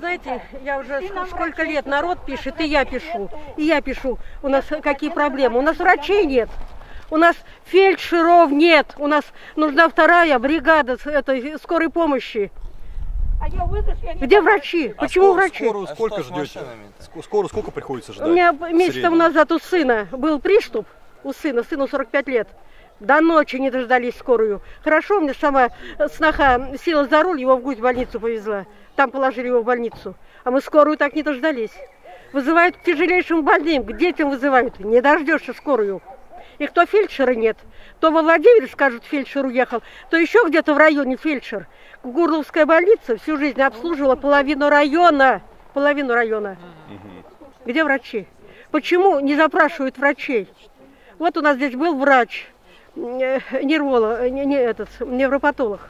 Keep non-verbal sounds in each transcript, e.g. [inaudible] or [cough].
знаете, [laughs] я уже сколько лет народ пишет, и я пишу, и я пишу. У нас какие проблемы? У нас врачей нет. У нас фельдшеров нет. У нас нужна вторая бригада этой скорой помощи. А Где врачи? А Почему скоро- врачи? Скорую А сколько ждете? Скоро сколько приходится ждать? У меня месяц тому назад у сына был приступ, у сына, сыну 45 лет. До ночи не дождались скорую. Хорошо, мне сама сноха села за руль, его в гусь больницу повезла. Там положили его в больницу. А мы скорую так не дождались. Вызывают к тяжелейшим больным, к детям вызывают. Не дождешься скорую. И кто фельдшера нет, то во Владимире, скажут, фельдшер уехал, то еще где-то в районе фельдшер. Гурловская больница всю жизнь обслуживала половину района. Половину района. Где врачи? Почему не запрашивают врачей? Вот у нас здесь был врач, э, нерволог, не, не этот, невропатолог.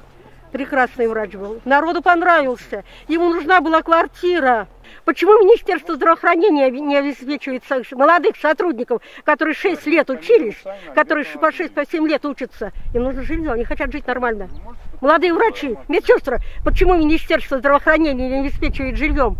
Прекрасный врач был. Народу понравился. Ему нужна была квартира. Почему Министерство здравоохранения не обеспечивает молодых сотрудников, которые 6 лет учились, которые по 6 по 7 лет учатся? Им нужно жилье, они хотят жить нормально. Молодые врачи, медсестры, почему Министерство здравоохранения не обеспечивает жильем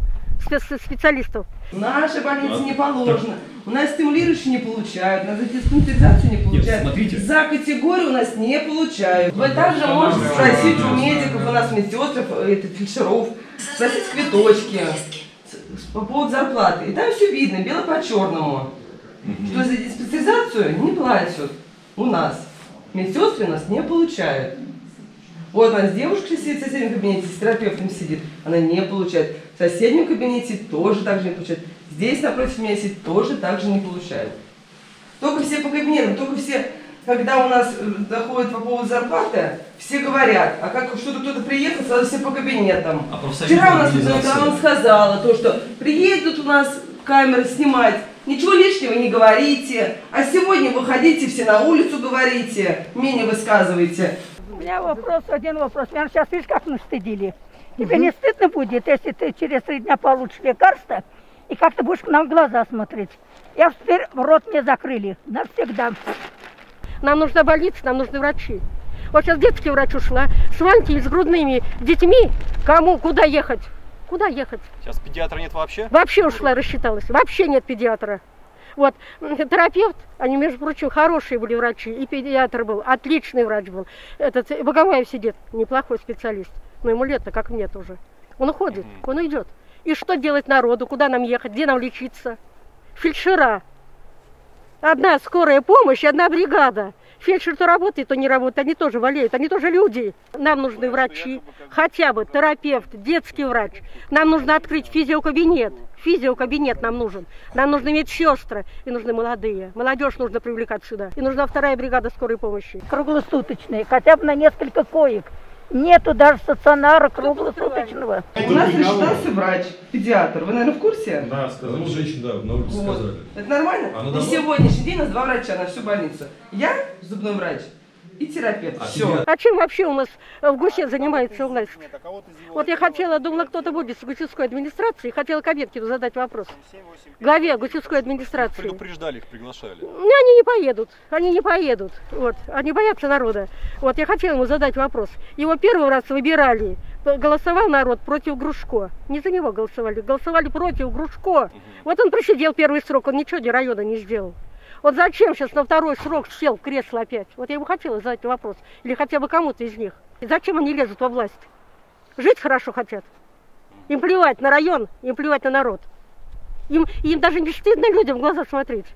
спе- специалистов? В нашей больнице не положено. У нас стимулирующие не получают, у нас диспансеризацию не получают. смотрите. За категорию у нас не получают. Вы также можете спросить у медиков, у нас медсестр, это, фельдшеров, спросить квиточки по поводу зарплаты. И там все видно, бело по черному. Что за диспансеризацию не платят у нас. Медсестры у нас не получают. Вот у нас девушка сидит в соседнем кабинете, с терапевтом сидит, она не получает. В соседнем кабинете тоже так же не получает. Здесь напротив меня сидит, тоже так же не получает. Только все по кабинетам, только все, когда у нас э, доходит по поводу зарплаты, все говорят, а как что-то кто-то приехал, сразу все по кабинетам. А Вчера у нас? Николаевна сказала то, что приедут у нас камеры снимать, ничего лишнего не говорите, а сегодня выходите все на улицу говорите, мнение высказывайте. У меня вопрос, один вопрос. Меня сейчас, видишь, как настыдили. Тебе не стыдно будет, если ты через три дня получишь лекарство, и как ты будешь к нам в глаза смотреть? Я теперь рот мне закрыли навсегда. Нам нужна больница, нам нужны врачи. Вот сейчас детский врач ушла с маленькими, с грудными детьми. Кому, куда ехать? Куда ехать? Сейчас педиатра нет вообще? Вообще ушла, рассчиталась. Вообще нет педиатра. Вот, терапевт, они, между прочим, хорошие были врачи. И педиатр был, отличный врач был. Этот Богомаев сидит, неплохой специалист. Но ему лет-то как мне тоже. Он уходит, он идет. И что делать народу? Куда нам ехать? Где нам лечиться? Фельдшера. Одна скорая помощь, одна бригада. Фельдшер то работает, то не работает. Они тоже болеют, они тоже люди. Нам нужны врачи, хотя бы терапевт, детский врач. Нам нужно открыть физиокабинет. Физиокабинет нам нужен. Нам нужны медсестры и нужны молодые. Молодежь нужно привлекать сюда. И нужна вторая бригада скорой помощи. Круглосуточные, хотя бы на несколько коек. Нету даже стационара круглосуточного. У нас рассчитался врач, педиатр. Вы, наверное, в курсе? Да, сказали. Ну, женщина, да, на улице Вот. сказали. Это нормально? А на и дому- сегодняшний день у нас два врача на всю больницу. Я, зубной врач, и терапевт. А Все. А чем вообще у нас в ГУСе занимается власть? Вот я хотела, думала, кто-то будет с гусевской администрации, хотела Кобеткину задать вопрос. Главе гусевской администрации. Предупреждали, их приглашали. Ну, они не поедут, они не поедут. Вот, они боятся народа. Вот, я хотела ему задать вопрос. Его первый раз выбирали, голосовал народ против Грушко. Не за него голосовали, голосовали против Грушко. Вот он просидел первый срок, он ничего для района не сделал. Вот зачем сейчас на второй срок сел в кресло опять? Вот я ему хотела задать вопрос. Или хотя бы кому-то из них. И зачем они лезут во власть? Жить хорошо хотят. Им плевать на район, им плевать на народ. Им, им даже не стыдно людям в глаза смотреть.